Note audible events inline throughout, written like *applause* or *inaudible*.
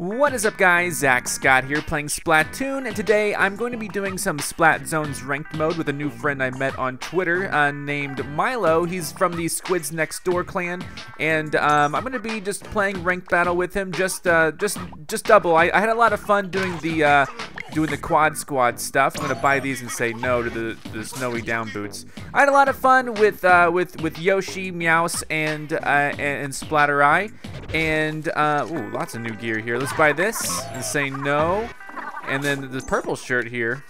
What is up guys, Zack Scott here playing Splatoon, and today I'm going to be doing some Splat Zones ranked mode with a new friend I met on Twitter uh, named Milo. He's from the Squids Next Door clan, and um, I'm going to be just playing ranked battle with him, just uh, just just double. I, I, had a lot of fun doing the uh, doing the quad squad stuff. I'm going to buy these and say no to the, the snowy down boots. I had a lot of fun with uh, with with Yoshi, Meowth, and uh, and, and Splatter Eye. And, uh, ooh, lots of new gear here. Let's buy this and say no. And then the purple shirt here,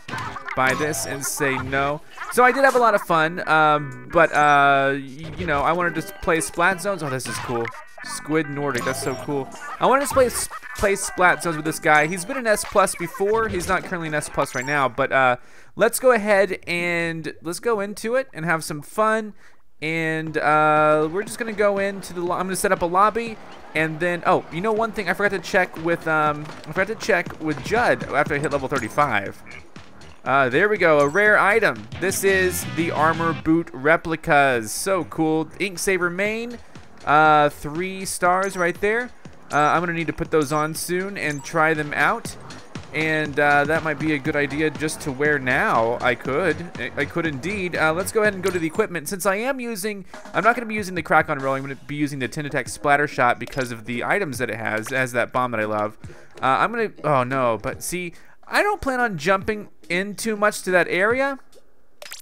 buy this and say no. So I did have a lot of fun, um, but, uh, you know, I wanted to play Splat Zones. Oh, this is cool. Squid Nordic, that's so cool. I wanted to play, play Splat Zones with this guy. He's been an S Plus before. He's not currently an S Plus right now, but, uh, let's go ahead and let's go into it and have some fun and uh, we're just gonna go into the. I'm gonna set up a lobby, and then oh, you know one thing I forgot to check with um, I forgot to check with Judd after I hit level 35. Uh, there we go, a rare item. This is the armor boot replicas. So cool. Ink Saver main, uh, three stars right there. Uh, I'm gonna need to put those on soon and try them out and uh, that might be a good idea just to wear now. I could. I could indeed. Uh, let's go ahead and go to the equipment. Since I am using, I'm not going to be using the Crack on Roll. I'm going to be using the Tentatek Splattershot because of the items that it has. Has that bomb that I love. Uh, I'm going to, oh no, but see, I don't plan on jumping in too much to that area.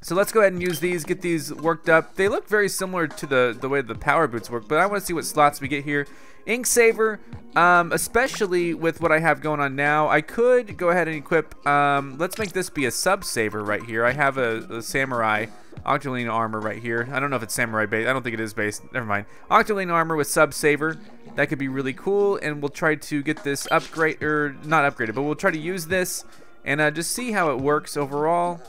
So let's go ahead and use these, get these worked up. They look very similar to the, the way the power boots work, but I want to see what slots we get here. Ink Saver, um, especially with what I have going on now, I could go ahead and equip, um, let's make this be a sub-saver right here. I have a, a Samurai Octoling armor right here. I don't know if it's Samurai based. I don't think it is based. Never mind. Octoling armor with sub-saver. That could be really cool, and we'll try to get this upgrade, or not upgraded, but we'll try to use this and uh, just see how it works overall.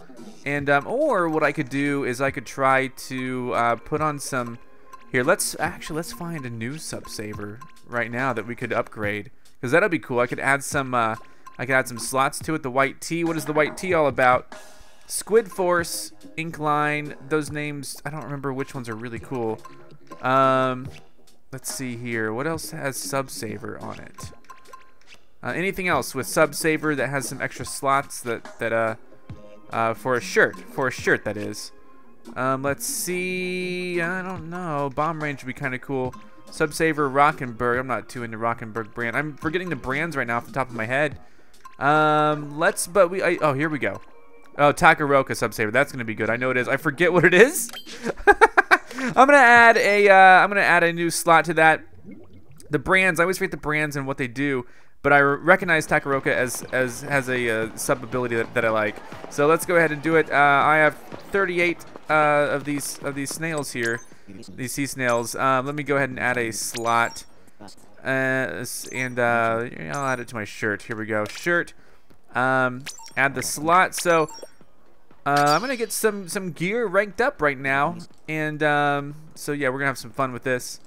And um, or what I could do is I could try to uh, put on some here, let's actually let's find a new sub-saver right now that we could upgrade because that'll be cool. I could add some uh, I could add some slots to it. The white tea. What is the white tea all about? Squid Force, Inkline. Those names I don't remember which ones are really cool. Um, let's see here. What else has sub-saver on it? Uh, anything else with sub-saver that has some extra slots that that uh, uh for a shirt for a shirt that is. Um, let's see. I don't know. Bomb range would be kind of cool. Subsaver Rockenberg. I'm not too into Rockenberg brand. I'm forgetting the brands right now off the top of my head. Um, let's. But we. I, oh, here we go. Oh, Takaroka Subsaver. That's gonna be good. I know it is. I forget what it is. *laughs* I'm gonna add a. Uh, I'm gonna add a new slot to that. The brands. I always forget the brands and what they do but I recognize Takaroka as as has a uh, sub ability that, that I like. So let's go ahead and do it. Uh, I have 38 uh, of these of these snails here, these sea snails. Um, let me go ahead and add a slot, uh, and uh, I'll add it to my shirt. Here we go, shirt. Um, add the slot. So uh, I'm gonna get some some gear ranked up right now, and um, so yeah, we're gonna have some fun with this.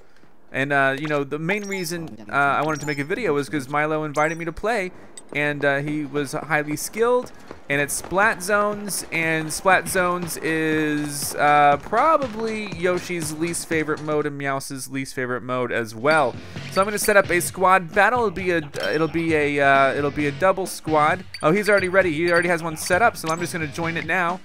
And, uh, you know, the main reason uh, I wanted to make a video was because Milo invited me to play, and uh, he was highly skilled, and it's Splat Zones, and Splat Zones is uh, probably Yoshi's least favorite mode and Meowth's least favorite mode as well. So I'm going to set up a squad battle. It'll be a, it'll be a, uh, it'll be a double squad. Oh, he's already ready. He already has one set up, so I'm just going to join it now,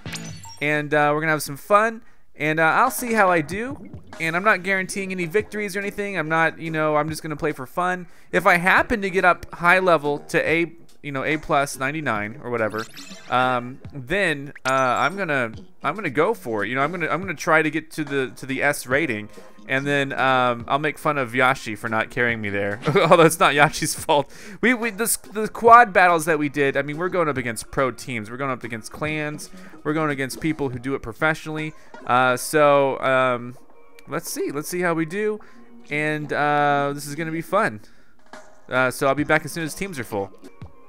and uh, we're going to have some fun. And uh, I'll see how I do. And I'm not guaranteeing any victories or anything. I'm not, you know, I'm just going to play for fun. If I happen to get up high level to A, you know, A plus 99 or whatever, um, then uh, I'm gonna I'm gonna go for it. You know, I'm gonna I'm gonna try to get to the to the S rating, and then um, I'll make fun of Yashi for not carrying me there. *laughs* Although it's not Yashi's fault. We, we this, the quad battles that we did. I mean, we're going up against pro teams. We're going up against clans. We're going against people who do it professionally. Uh, so um, let's see. Let's see how we do. And uh, this is gonna be fun. Uh, so I'll be back as soon as teams are full.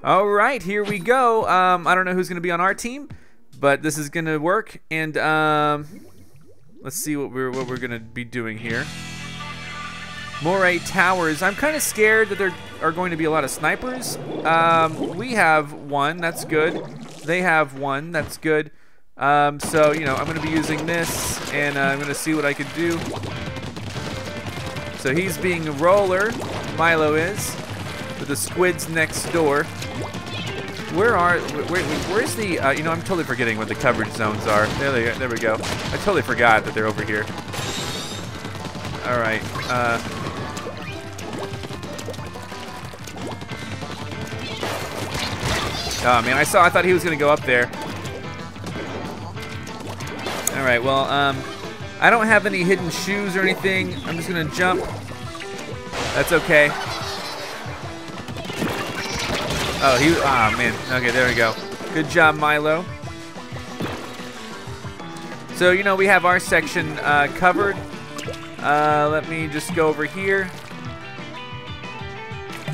All right, here we go. Um, I don't know who's gonna be on our team, but this is gonna work. And um, Let's see what we're what we're gonna be doing here. Moray Towers. I'm kind of scared that there are going to be a lot of snipers. Um, we have one. That's good. They have one. That's good. Um, so, you know, I'm going to be using this, and uh, I'm going to see what I can do. So he's being a roller. Milo is. with the squids next door. Where are, where, where's the, uh, you know, I'm totally forgetting what the coverage zones are. There, they, there we go. I totally forgot that they're over here. All right. Uh, oh man, I saw. I thought he was gonna go up there. All right. Well, um, I don't have any hidden shoes or anything. I'm just gonna jump. That's okay. Oh, he, ah, man. Okay, there we go. Good job, Milo. So, you know, we have our section uh, covered. Uh, let me just go over here.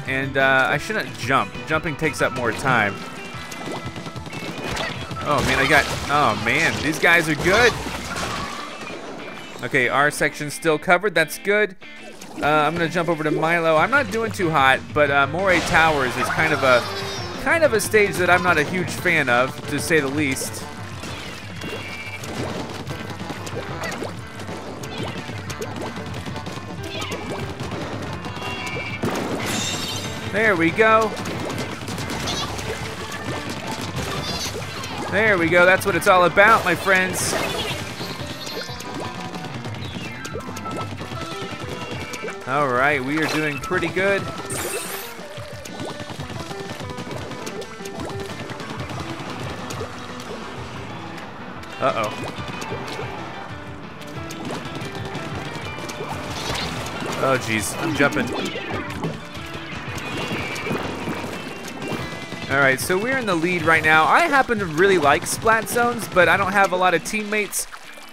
And uh, I shouldn't jump. Jumping takes up more time. Oh, man, I got... Oh, man, these guys are good. Okay, our section's still covered. That's good. Uh, I'm gonna jump over to Milo. I'm not doing too hot, but uh, Moray Towers is kind of a kind of a stage that I'm not a huge fan of, to say the least. There we go. There we go. That's what it's all about, my friends. All right, we are doing pretty good. Uh-oh. Oh, jeez. I'm jumping. All right, so we're in the lead right now. I happen to really like Splat Zones, but I don't have a lot of teammates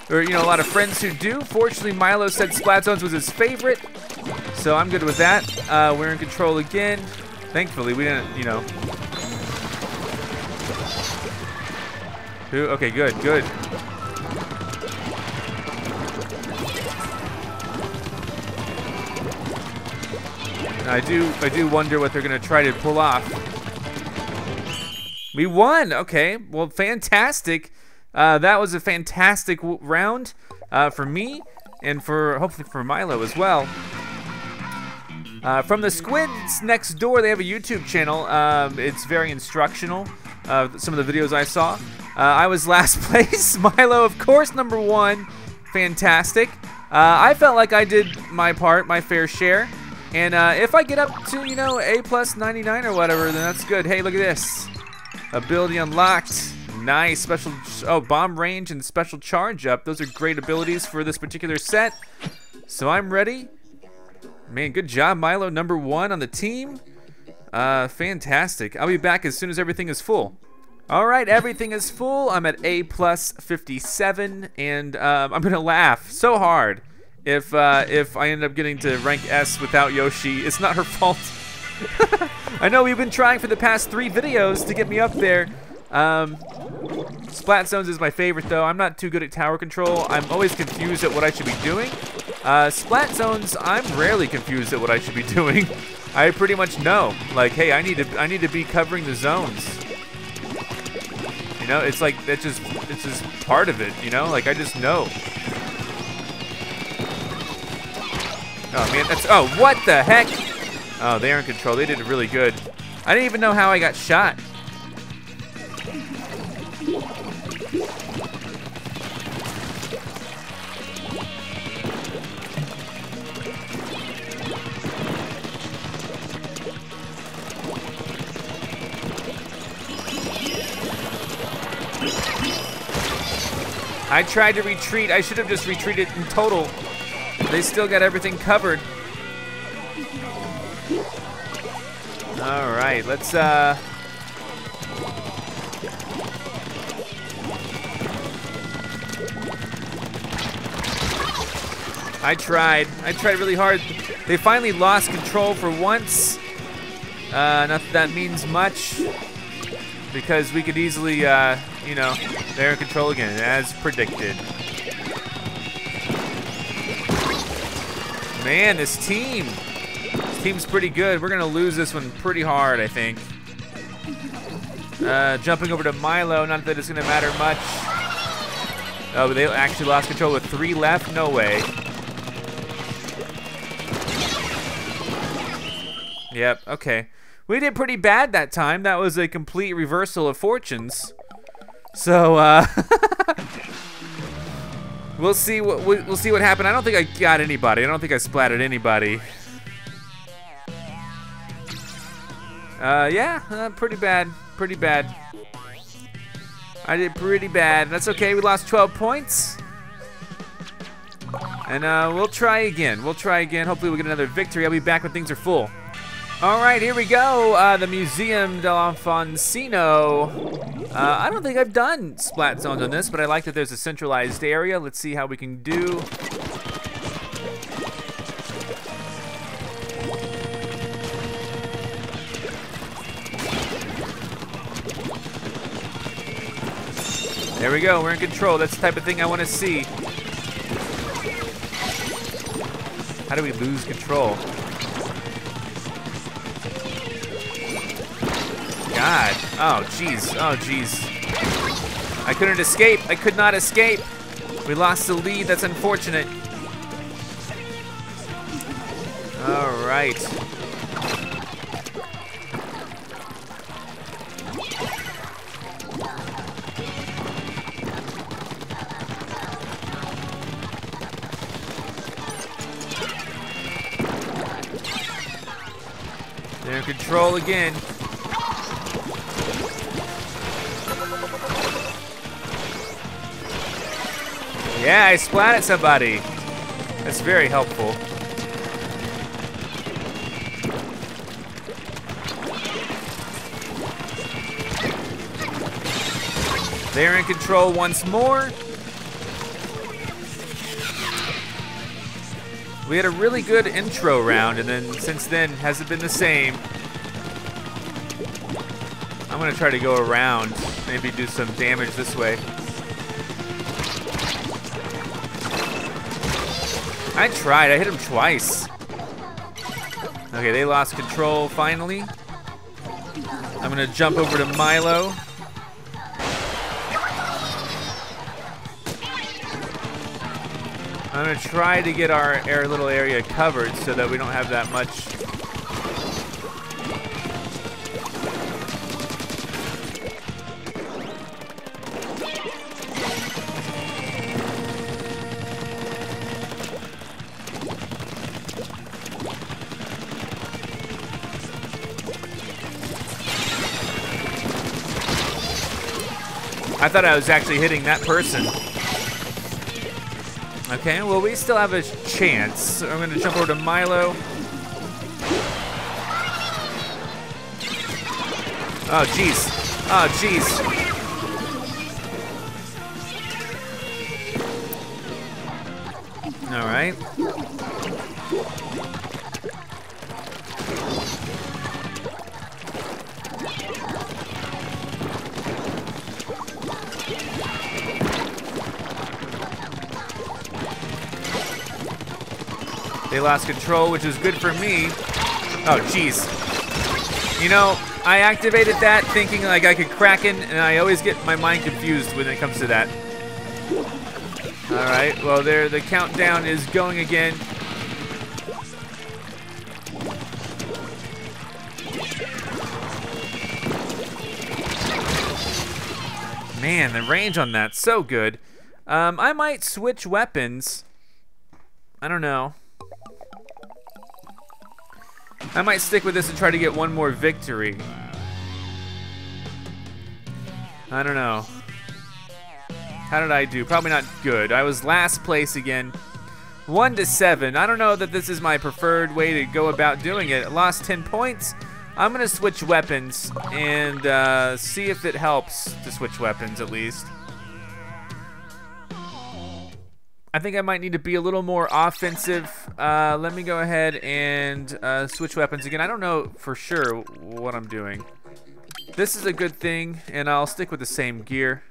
or, you know, a lot of friends who do. Fortunately, Milo said Splat Zones was his favorite, so I'm good with that. Uh, we're in control again. Thankfully, we didn't, you know. Who? Okay, good, good. I do, I do wonder what they're gonna try to pull off. We won. Okay, well, fantastic. Uh, that was a fantastic round uh, for me and for hopefully for Milo as well. Uh, from the Squids next door, they have a YouTube channel. Um, it's very instructional. Uh, some of the videos I saw. Uh, I was *laughs* last place. *laughs* Milo, of course, number one. Fantastic. Uh, I felt like I did my part, my fair share. And uh, if I get up to, you know, A plus 99 or whatever, then that's good. Hey, look at this. Ability unlocked. Nice. Special, oh, bomb range and special charge up. Those are great abilities for this particular set. So I'm ready. Man, good job, Milo. Number one on the team. Uh, fantastic. I'll be back as soon as everything is full. All right, everything is full. I'm at A plus 57, and um, I'm gonna laugh so hard if uh, if I end up getting to rank S without Yoshi. It's not her *laughs* fault. *laughs* I know we've been trying for the past three videos to get me up there. Um, Splat Zones is my favorite though. I'm not too good at tower control. I'm always confused at what I should be doing. Uh, Splat Zones, I'm rarely confused at what I should be *laughs* doing. I pretty much know. Like, hey, I need to I need to be covering the zones. You know, it's like that's just it's just part of it, you know? Like I just know. Oh man, that's oh what the heck? Oh, they're in control. They did really good. I didn't even know how I got shot. I tried to retreat. I should have just retreated in total. They still got everything covered. All right, let's uh I tried. I tried really hard. They finally lost control for once. Uh, not that, that means much because we could easily, uh, you know, they're in control again, as predicted. Man, this team. This team's pretty good. We're going to lose this one pretty hard, I think. Uh, jumping over to Milo, not that it's going to matter much. Oh, but they actually lost control with three left? No way. Yep, okay. We did pretty bad that time. That was a complete reversal of fortunes. So, uh, *laughs* we'll see what we'll see what happened. I don't think I got anybody. I don't think I splatted anybody. Uh, yeah, uh, pretty bad. Pretty bad. I did pretty bad. That's okay. We lost 12 points. And uh, we'll try again. We'll try again. Hopefully we'll get another victory. I'll be back when things are full. All right, here we go. Uh, the Museum dell'Alfonsino. Uh, I don't think I've done splat zones on this, but I like that there's a centralized area. Let's see how we can do. There we go, we're in control. That's the type of thing I want to see. How do we lose control? God. Oh, jeez. Oh, jeez. I couldn't escape. I could not escape. We lost the lead. That's unfortunate. All right. They're in control again. Yeah, I splatted somebody. That's very helpful. They're in control once more. We had a really good intro round, and then since then, hasn't been the same. I'm gonna try to go around, maybe do some damage this way. I tried, I hit him twice. Okay, they lost control finally. I'm gonna jump over to Milo. I'm gonna try to get our, little area covered so that we don't have that much thought I was actually hitting that person. Okay, well, we still have a chance. I'm to jump over to Milo. Oh, jeez. Oh, jeez. Lost control, which is good for me. Oh, jeez. You know, I activated that thinking like I could Kraken, and I always get my mind confused when it comes to that. All right, well, there, the countdown is going again. Man, the range on that's so good. Um, I might switch weapons. I don't know. I might stick with this and try to get one more victory. I don't know. How did I do? Probably not good. I was last place again. One to seven. I don't know that this is my preferred way to go about doing it. Lost 10 points. I'm gonna switch weapons and uh, see if it helps to switch weapons at least. I think I might need to be a little more offensive. Uh, let me go ahead and uh, switch weapons again. I don't know for sure what I'm doing. This is a good thing, and I'll stick with the same gear.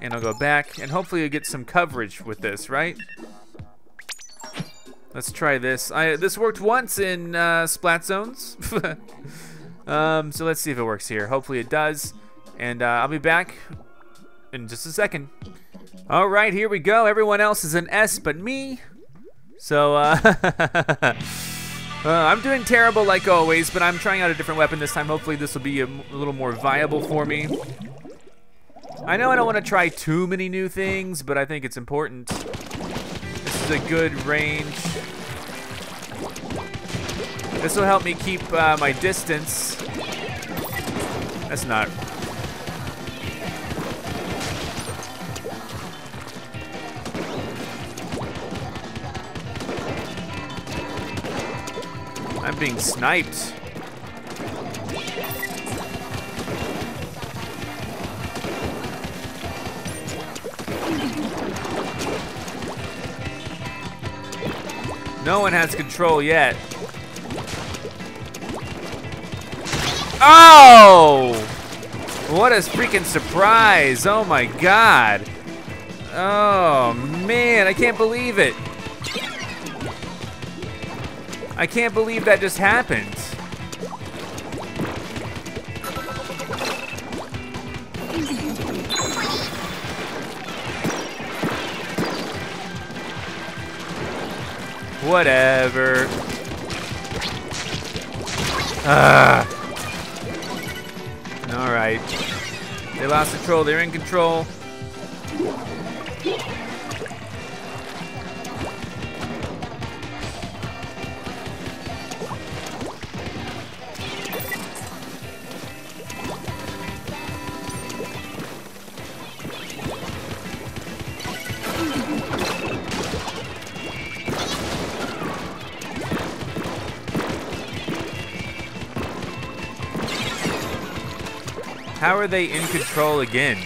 And I'll go back, and hopefully you'll get some coverage with this, right? Let's try this. I, this worked once in uh, Splat Zones. *laughs* um, so let's see if it works here. Hopefully it does. And uh, I'll be back in just a second. All right, here we go. Everyone else is an S but me. So, uh, *laughs* Uh, I'm doing terrible like always, but I'm trying out a different weapon this time. Hopefully this will be a, little more viable for me. I know I don't want to try too many new things, but I think it's important. This is a good range. This will help me keep uh, my distance. That's not being sniped. No one has control yet. Oh! What a freaking surprise. Oh my god. Oh man, I can't believe it. I can't believe that just happened. Whatever. Ah. All right. They lost control. They're in control. How are they in control again?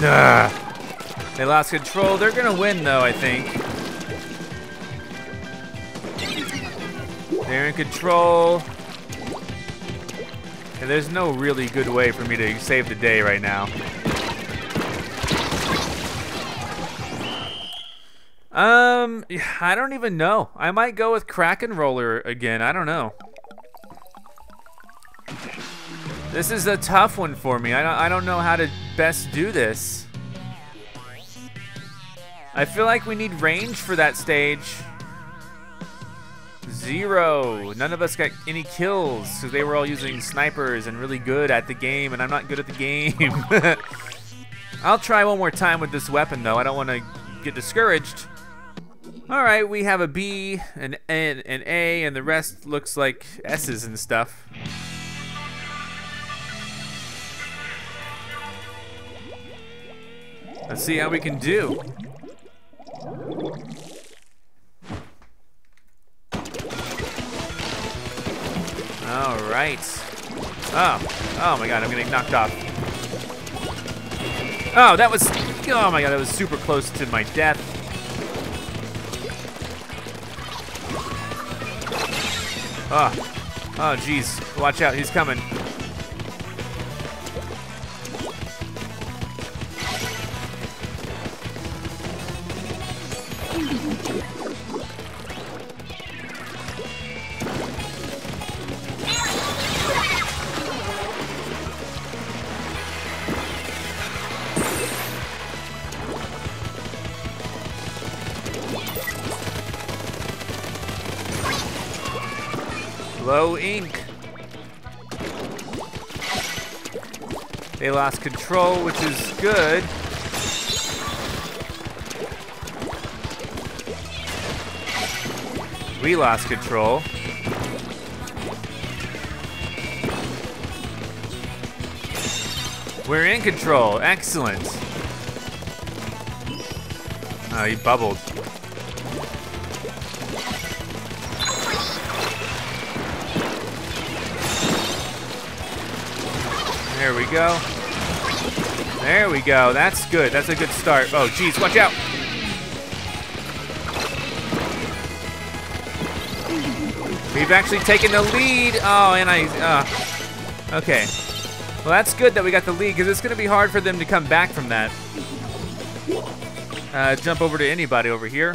Nah. They lost control. They're gonna win though, I think. They're in control. And there's no really good way for me to save the day right now. Um, I don't even know. I might go with Krak-On Roller again. I don't know. This is a tough one for me. I don't, I don't know how to best do this. I feel like we need range for that stage. Zero. None of us got any kills because they were all using snipers and really good at the game, and I'm not good at the game. *laughs* I'll try one more time with this weapon, though. I don't want to get discouraged. All right, we have a B, an N, an A, and the rest looks like S's and stuff. Let's see how we can do. All right. Oh, oh my God, I'm getting knocked off. Oh, that was, oh my God, that was super close to my death. Oh, oh, jeez. Watch out, he's coming. Lost control, which is good. We lost control. We're in control. Excellent. Oh, he bubbled. There we go. There we go. That's good. That's a good start. Oh, geez. Watch out. We've actually taken the lead. Oh, and I... Uh, okay. Well, that's good that we got the lead, because it's going to be hard for them to come back from that. Uh, jump over to anybody over here.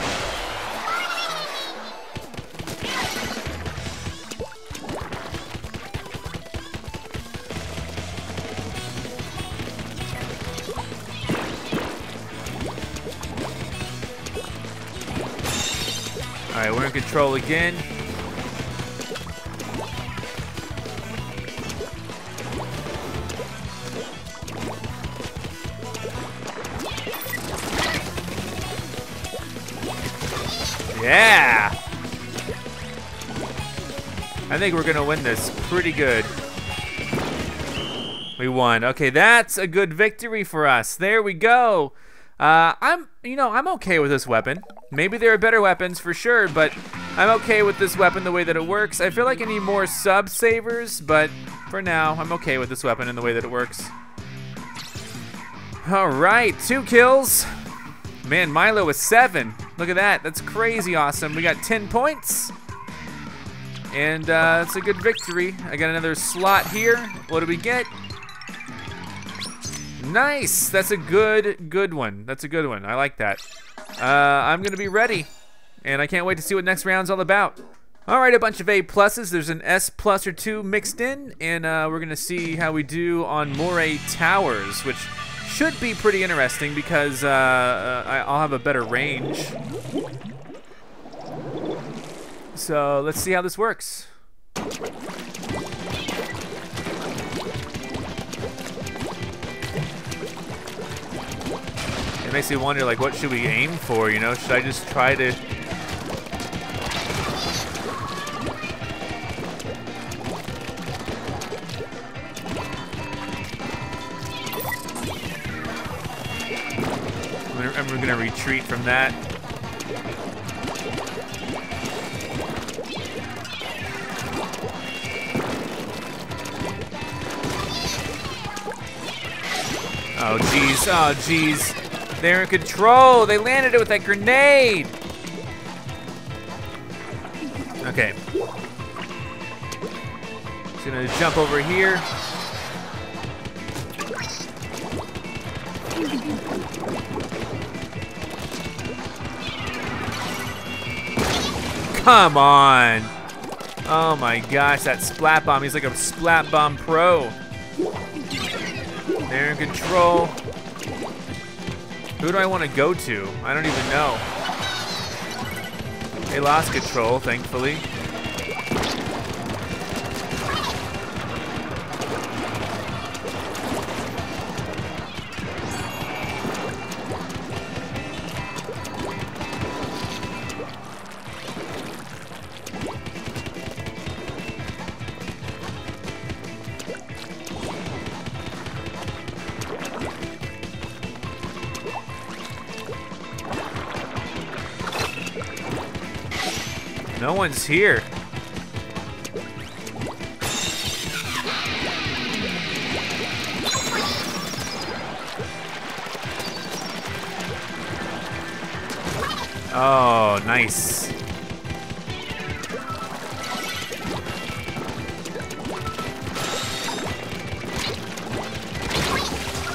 Control again. Yeah! I think we're gonna win this pretty good. We won. Okay, that's a good victory for us. There we go. Uh, I'm, you know, I'm okay with this weapon. Maybe there are better weapons for sure, but I'm okay with this weapon the way that it works. I feel like I need more sub savers, but for now, I'm okay with this weapon and the way that it works. All right, two kills. Man, Milo is seven. Look at that. That's crazy awesome. We got 10 points. And uh, it's a good victory. I got another slot here. What do we get? Nice. That's a good, good one. That's a good one. I like that. Uh, I'm to be ready. And I can't wait to see what next round's all about. All right, a bunch of A pluses. There's an S plus or two mixed in. And uh, we're to see how we do on Moray Towers, which should be pretty interesting because uh, uh I'll have a better range. So let's see how this works. Makes me wonder, like, what should we aim for, you know? Should I just try to we're gonna retreat from that. Oh, jeez. Oh, jeez. They're in control. They landed it with that grenade. Okay. Just gonna jump over here. Come on. Oh my gosh, that Splat Bomb. He's like a Splat Bomb pro. They're in control. Who do I want to go to? I don't even know. They lost control, thankfully. One's here. Oh, nice.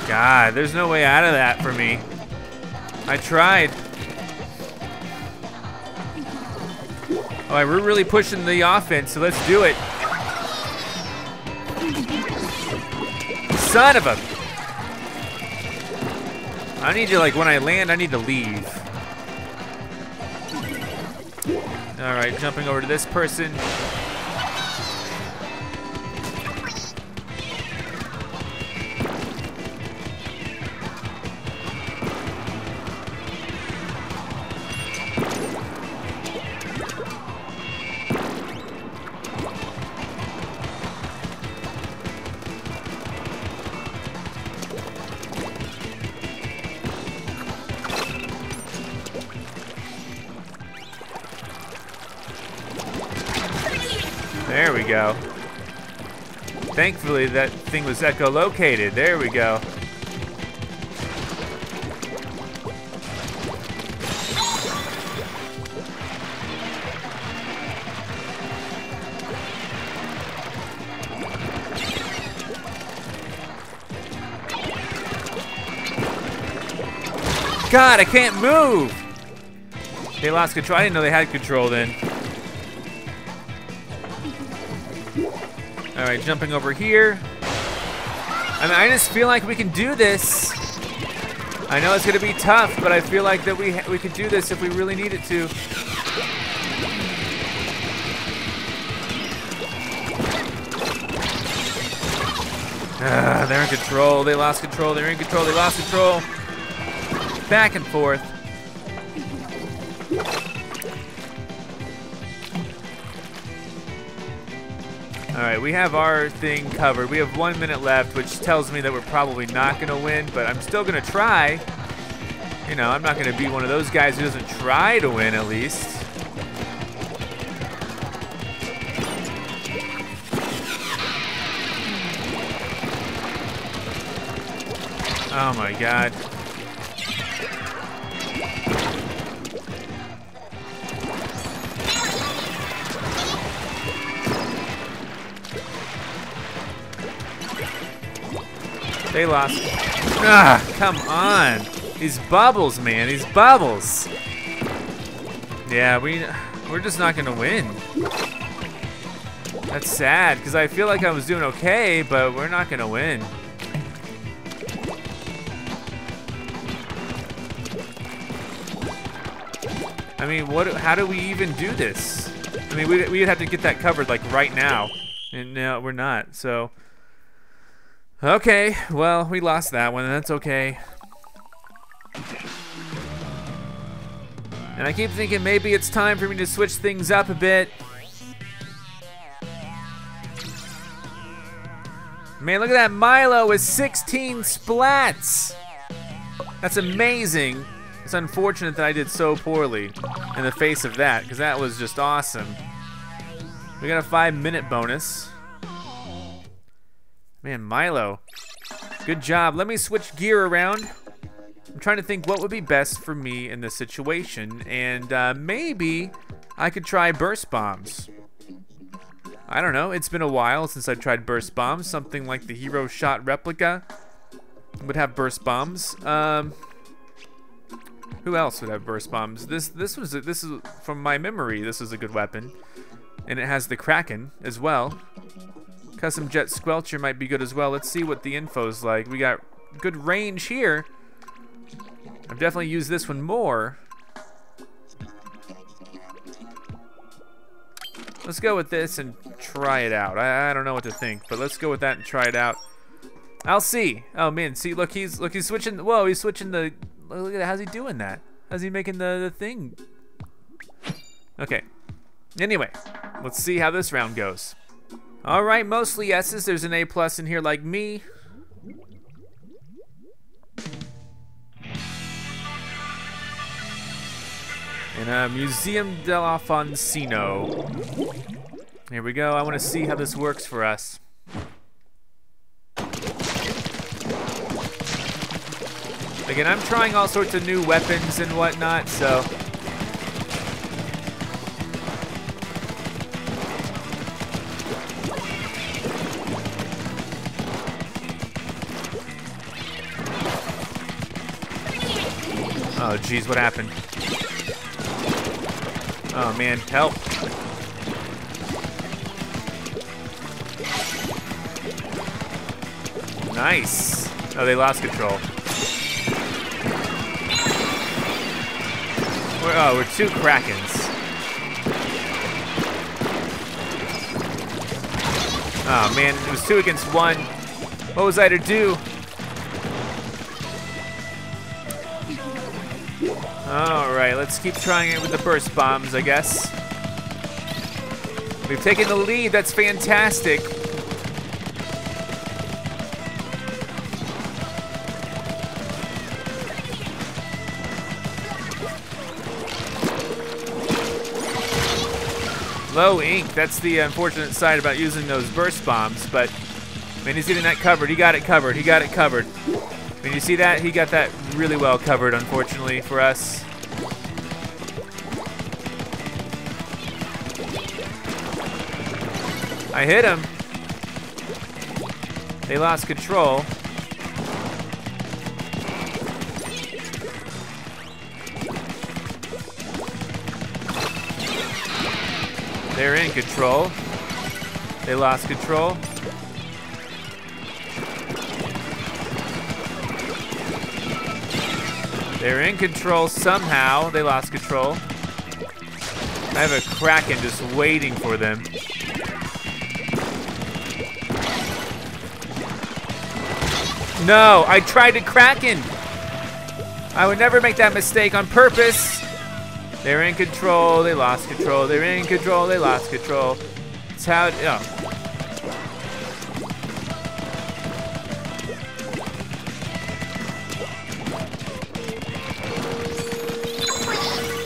God, there's no way out of that for me. I tried. All right, we're really pushing the offense, so let's do it. Son of a... I need to, like, when I land, I need to leave. All right, jumping over to this person. Thankfully, that thing was echolocated. There we go. God, I can't move! They lost control. I didn't know they had control then. Alright, jumping over here. I mean, I just feel like we can do this. I know it's going to be tough, but I feel like that we we could do this if we really needed to. Ah, they're in control. They lost control. They're in control. They lost control. Back and forth. Right, we have our thing covered. We have one minute left, which tells me that we're probably not going to win, but I'm still going to try. You know, I'm not going to be one of those guys who doesn't try to win, at least. Oh my god. They lost. Ah, come on. These bubbles, man. These bubbles. Yeah, we we're just not gonna win. That's sad, because I feel like I was doing okay, but we're not gonna win. I mean, what? How do we even do this? I mean, we'd, we'd have to get that covered like right now, and no, we're not. So, okay, well, we lost that one. That's okay. And I keep thinking maybe it's time for me to switch things up a bit. Man, look at that Milo with 16 splats. That's amazing. It's unfortunate that I did so poorly in the face of that, because that was just awesome. We got a five minute bonus. Man, Milo, good job. Let me switch gear around. I'm trying to think what would be best for me in this situation, and uh, maybe I could try burst bombs. I don't know, it's been a while since I've tried burst bombs. Something like the Hero Shot replica would have burst bombs. Um, who else would have burst bombs? This this was a, this is from my memory. This is a good weapon, and it has the Kraken as well. Custom Jet Squelcher might be good as well. Let's see what the info's like. We got good range here. I've definitely used this one more. Let's go with this and try it out. I, I don't know what to think, but let's go with that and try it out. I'll see. Oh man, see, look, he's look, he's switching. Whoa, he's switching the Look at that. How's he doing that? How's he making the, the thing? Okay. Anyway, let's see how this round goes. All right, mostly S's. There's an A plus in here like me. In a Museum dell'Alfonsino. Here we go. I want to see how this works for us. Again, I'm trying all sorts of new weapons and whatnot, so... Oh, jeez, what happened? Oh, man, help. Nice. Oh, they lost control. We're, oh, we're two Krakens. Oh man, it was two against one. What was I to do? Alright, let's keep trying it with the burst bombs, I guess. We've taken the lead, that's fantastic. Low ink. That's the unfortunate side about using those burst bombs, but man, he's getting that covered. He got it covered. He got it covered. Mean, you see that? He got that really well covered, unfortunately, for us. I hit him. They lost control. They're in control. They lost control. They're in control somehow. They lost control. I have a Kraken just waiting for them. No, I tried to Kraken. I would never make that mistake on purpose. They're in control, they lost control. They're in control, they lost control. It's how, oh.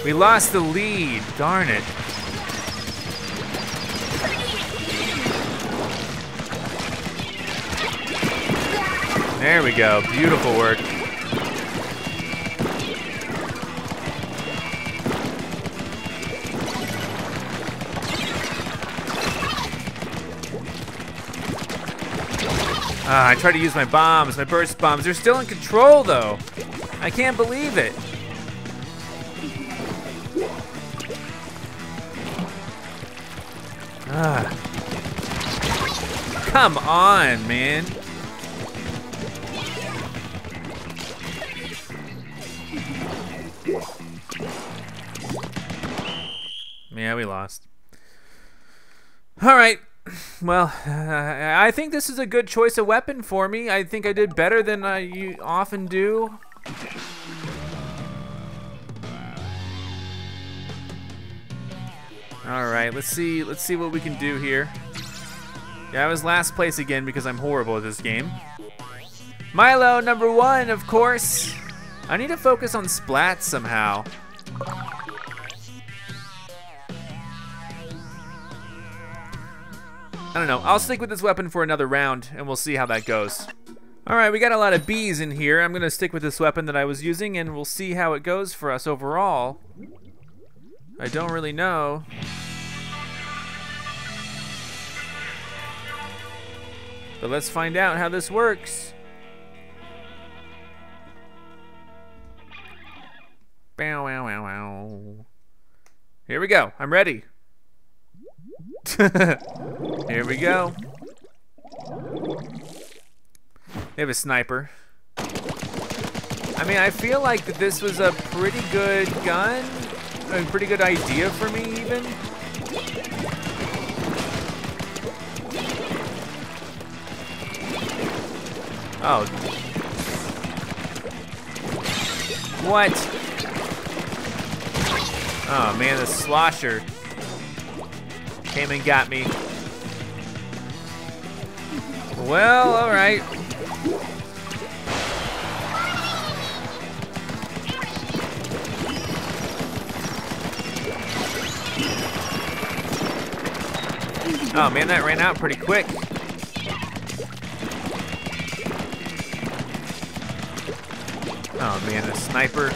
We lost the lead, darn it. There we go, beautiful work. Uh, I tried to use my bombs, my burst bombs. They're still in control, though. I can't believe it. Come on, man. Yeah, we lost. All right. Well, uh, I think this is a good choice of weapon for me. I think I did better than I often do. All right, let's see. Let's see what we can do here. Yeah, I was last place again because I'm horrible at this game. Milo, number one, of course. I need to focus on splats somehow. I don't know. I'll stick with this weapon for another round, and we'll see how that goes. All right, we got a lot of bees in here. I'm going to stick with this weapon that I was using, and we'll see how it goes for us overall. I don't really know. But let's find out how this works. Bow, wow, wow, wow. Here we go. I'm ready. *laughs* Here we go. They have a sniper. I mean, I feel like that this was a pretty good gun. A pretty good idea for me, even. Oh. What? Oh man, the slosher. Came and got me. Well, alright. Oh man, that ran out pretty quick. Oh man, a sniper.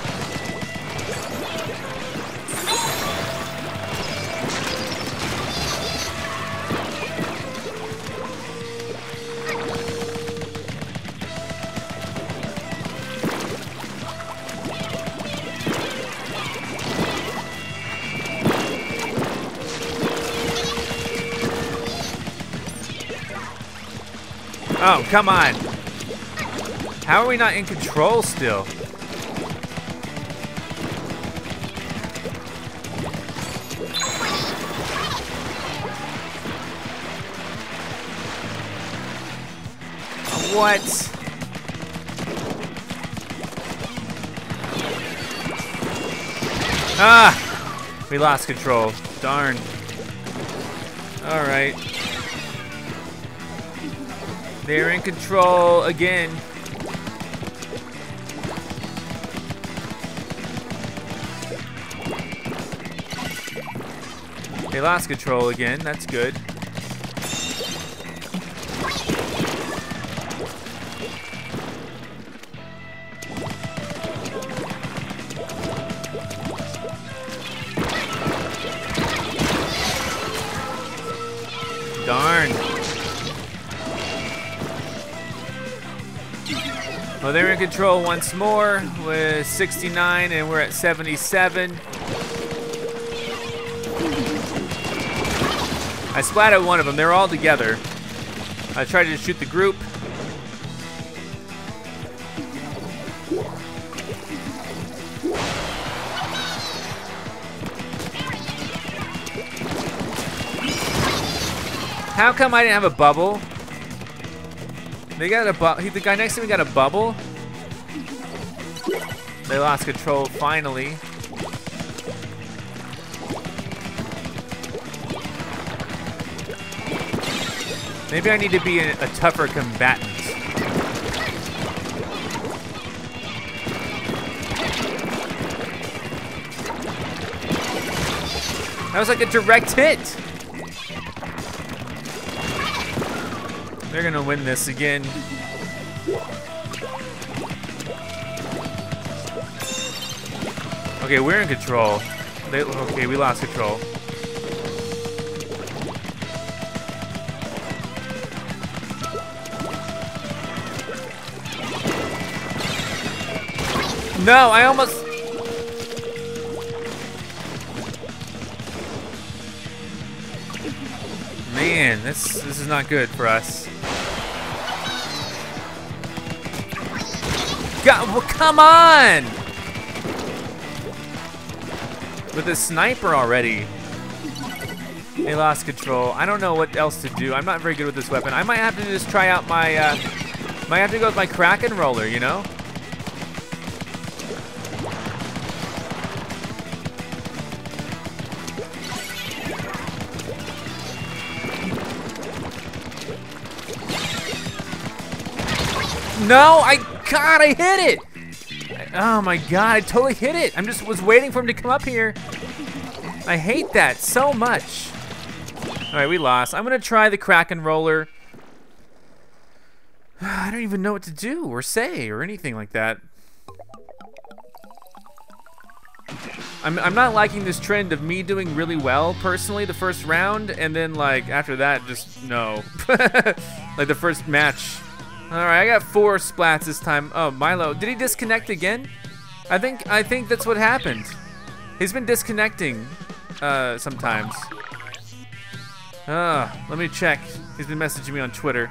Oh, come on. How are we not in control still? What? Ah! We lost control. Darn. Alright. They're in control again. They lost control again. That's good. Darn. Well, they're in control once more with 69, and we're at 77. I splatted one of them. They're all together. I tried to shoot the group. How come I didn't have a bubble? They got a bu the guy next to me got a bubble. They lost control finally. Maybe I need to be a, a tougher combatant. That was like a direct hit. They're gonna win this again. Okay, we're in control. They, okay, we lost control. No, I almost... Man, this this is not good for us. God, well, come on! With a sniper already. They lost control. I don't know what else to do. I'm not very good with this weapon. I might have to just try out my, uh, might have to go with my Krak-On Roller, you know? No, I, God, I hit it. Oh my God, I totally hit it. I'm just was waiting for him to come up here. I hate that so much. All right, we lost. I'm gonna try the Krak-On Roller. *sighs* I don't even know what to do or say or anything like that. I'm, I'm not liking this trend of me doing really well personally the first round and then like after that just no. *laughs* like the first match all right, I got four splats this time. Oh, Milo, did he disconnect again? I think I think that's what happened. He's been disconnecting uh, sometimes. Uh, let me check. He's been messaging me on Twitter.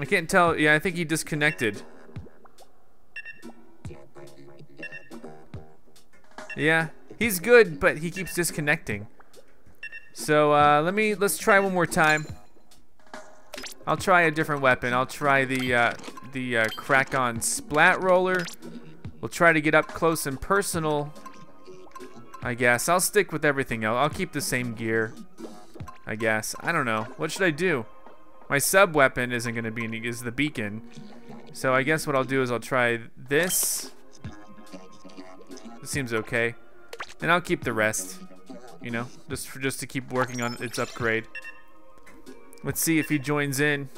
I can't tell. Yeah, I think he disconnected. Yeah, he's good, but he keeps disconnecting. So uh, let me let's try one more time. I'll try a different weapon. I'll try the uh, the uh, Krak-On Splat Roller. We'll try to get up close and personal. I guess I'll stick with everything else. I'll keep the same gear. I guess I don't know. What should I do? My sub weapon isn't gonna be any, is the beacon. So I guess what I'll do is I'll try this. This seems okay. And I'll keep the rest you know, just for, just to keep working on its upgrade. Let's see if he joins in.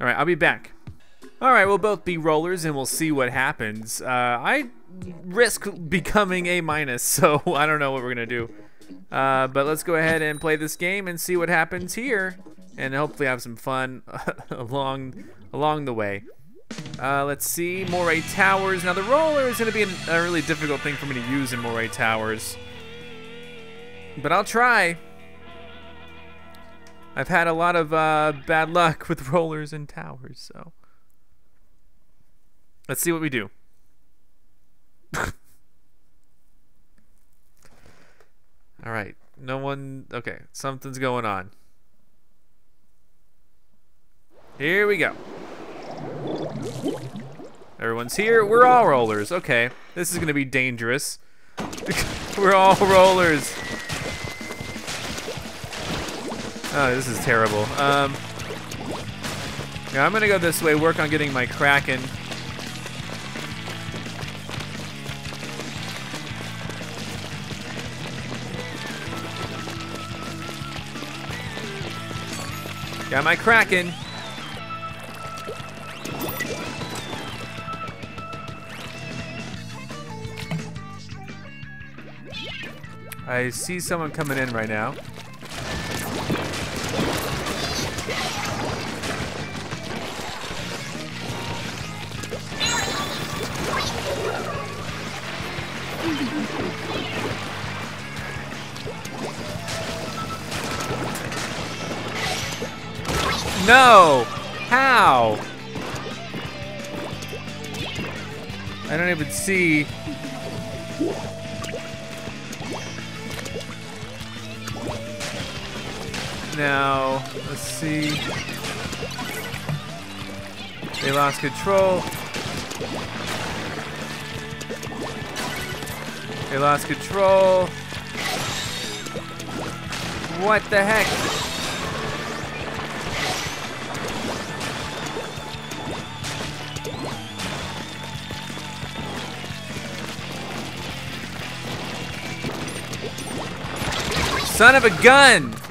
All right, I'll be back. All right, we'll both be rollers and we'll see what happens. Uh, I risk becoming A minus, *laughs* so I don't know what we're gonna do. Uh, but let's go ahead and play this game and see what happens here, and hopefully have some fun *laughs* along along the way. Uh, let's see, Moray Towers. Now the roller is going to be a really difficult thing for me to use in Moray Towers. But I'll try. I've had a lot of uh, bad luck with *laughs* rollers and towers, so. Let's see what we do. *laughs* Alright, no one, okay, something's going on. Here we go. Everyone's here. We're all rollers. Okay. This is going to be dangerous. *laughs* We're all rollers. Oh, this is terrible. Um, yeah, I'm going to go this way, work on getting my Kraken. Got my Kraken. I see someone coming in right now. No! How? I don't even see. Now, let's see. They lost control. They lost control. What the heck? Son of a gun!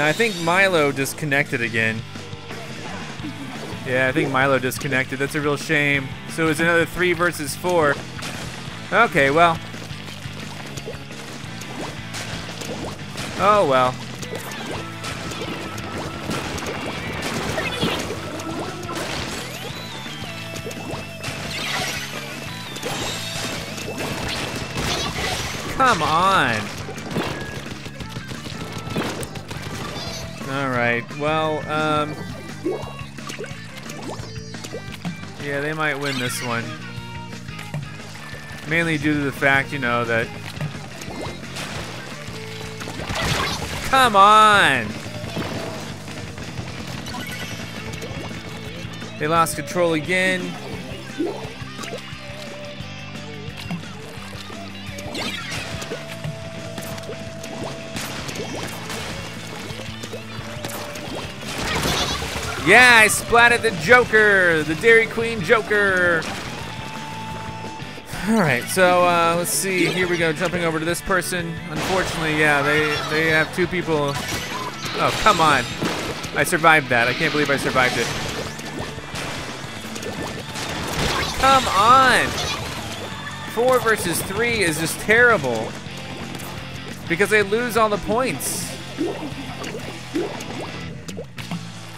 Now I think Milo disconnected again. Yeah, I think Milo disconnected. That's a real shame. So it's another three versus four. Okay, well. Oh well. Come on. All right. Well, um, yeah, they might win this one. Mainly due to the fact, you know, that. Come on. They lost control again. Yeah, I splatted the Joker, the Dairy Queen Joker. All right, so uh, let's see. Here we go, jumping over to this person. Unfortunately, yeah, they they have two people. Oh, come on! I survived that. I can't believe I survived it. Come on! Four versus three is just terrible because they lose all the points.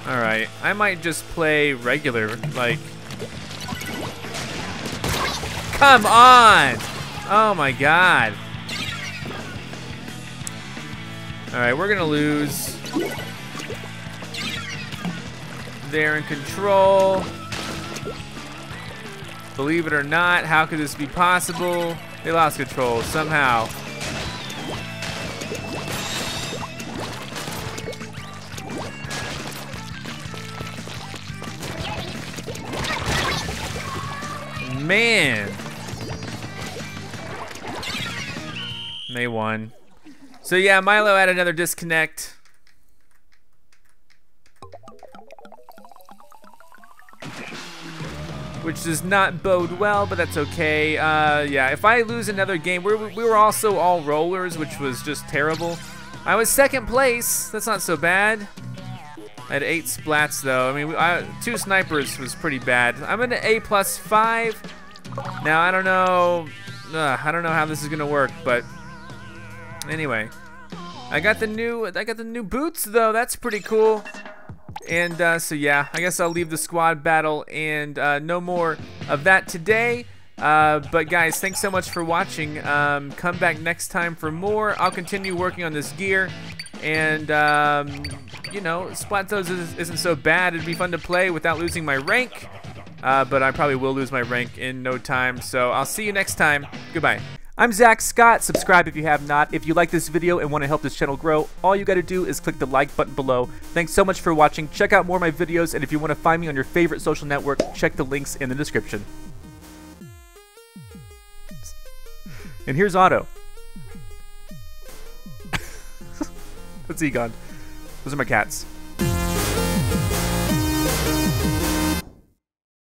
Alright, I might just play regular, like... Come on! Oh my god. Alright, we're gonna lose. They're in control. Believe it or not, how could this be possible? They lost control somehow. Man. They won. So yeah, Milo had another disconnect. Which does not bode well, but that's okay. Uh, yeah, if I lose another game, we we were also all rollers, which was just terrible. I was second place. That's not so bad. I had eight splats though. I mean, I, two snipers was pretty bad. I'm an A plus five. Now I don't know. I don't know how this is gonna work, but anyway, I got the new. I got the new boots though. That's pretty cool. And uh, so yeah, I guess I'll leave the squad battle and uh, no more of that today. Uh, but guys, thanks so much for watching. Um, come back next time for more. I'll continue working on this gear. And, um, you know, Splat Zones isn't so bad. It'd be fun to play without losing my rank. Uh, but I probably will lose my rank in no time. So I'll see you next time. Goodbye. I'm Zack Scott. Subscribe if you have not. If you like this video and want to help this channel grow, all you got to do is click the like button below. Thanks so much for watching. Check out more of my videos, and if you want to find me on your favorite social network, check the links in the description. And here's Otto. Egon. Those are my cats.